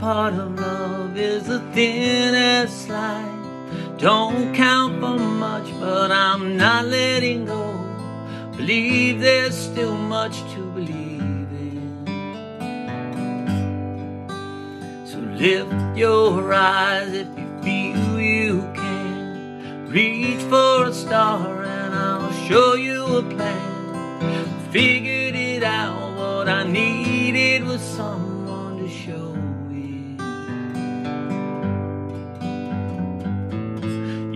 part of love is the thinnest line. Don't count for much, but I'm not letting go. Believe there's still much to believe in. So lift your eyes if you feel you can. Reach for a star and I'll show you a plan. Figured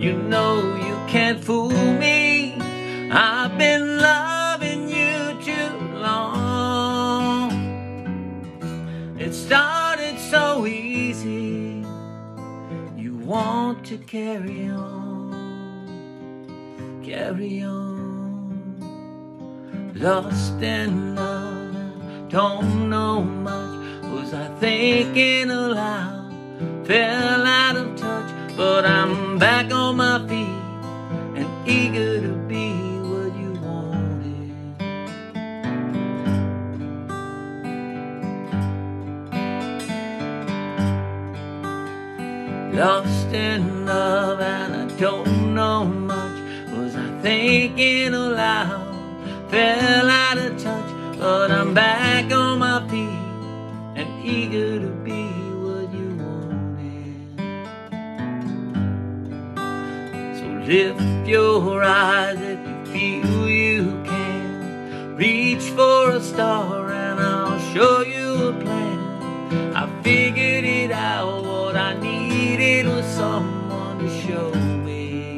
You know you can't fool me. I've been loving you too long. It started so easy. You want to carry on, carry on. Lost in love, don't know much. Was I thinking aloud? Fell out of touch, but I'm back on my feet and eager to be what you wanted. Lost in love and I don't know much. Was I thinking aloud? Fell out of touch, but I'm back on my feet and eager to be lift your eyes if you feel you can. Reach for a star and I'll show you a plan. I figured it out, what I needed was someone to show me.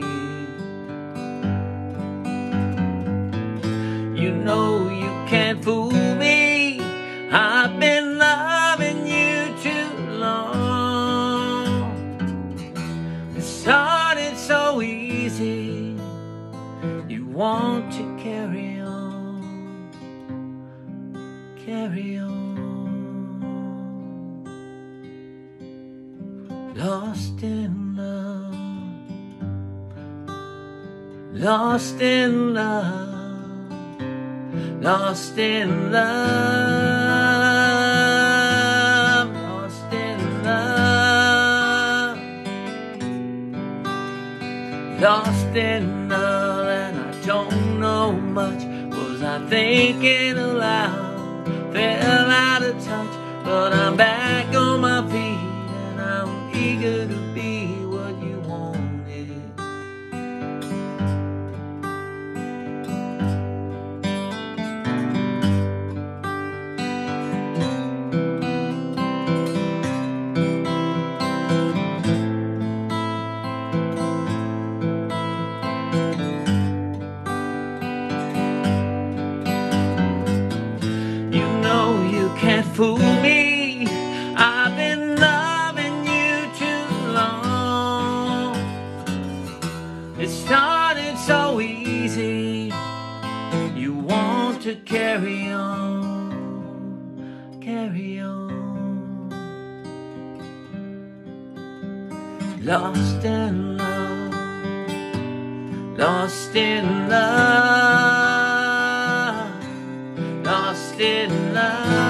You know carry on, carry on. Lost in love, lost in love. Lost in love, lost in love, lost in love, and I don't much. Was I thinking aloud? Fell out of touch, but I'm back on my feet, and I'm eager to fool me. I've been loving you too long. It started so easy. You want to carry on, carry on. Lost in love, lost in love lost in love,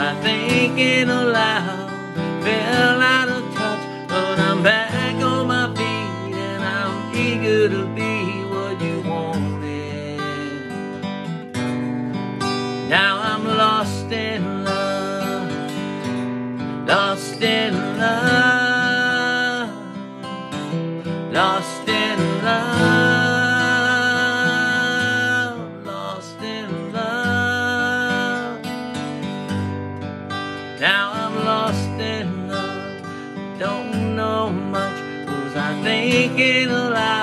I thinking aloud? Fell out of touch, but I'm back on my feet, and I'm eager to be what you wanted. Now Now I'm lost in love, don't know much. Was I thinking aloud